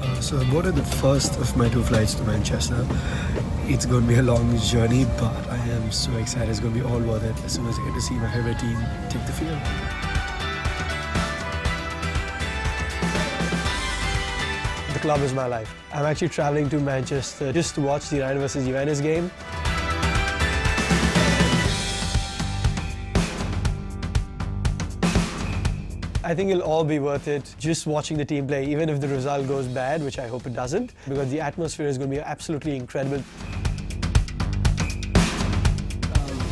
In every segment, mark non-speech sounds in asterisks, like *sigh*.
Uh, so I boarded the first of my two flights to Manchester. It's going to be a long journey, but I am so excited. It's going to be all worth it as soon as I get to see my favorite team take the field. The club is my life. I'm actually traveling to Manchester just to watch the United versus Juventus game. I think it'll all be worth it just watching the team play, even if the result goes bad, which I hope it doesn't, because the atmosphere is going to be absolutely incredible.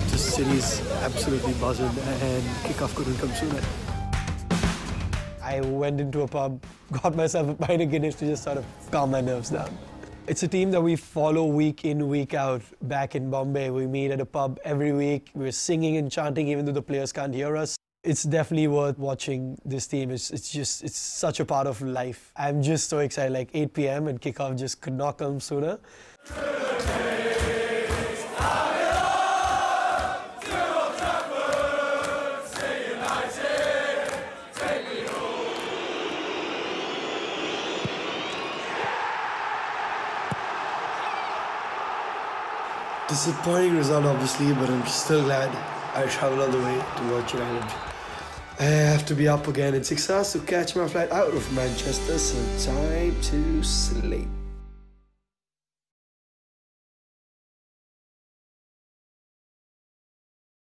Just city's absolutely buzzing and kickoff couldn't come sooner. I went into a pub, *laughs* got myself a pint of Guinness to just sort of calm my nerves down. It's a team that we follow week in, week out. Back in Bombay, we meet at a pub every week. We're singing and chanting even though the players can't hear us it's definitely worth watching this team. It's, it's just, it's such a part of life. I'm just so excited, like 8 p.m. and kickoff just could not come sooner. Disappointing result, obviously, but I'm still glad I traveled all the way to watch United. I have to be up again in six hours to catch my flight out of Manchester, so time to sleep.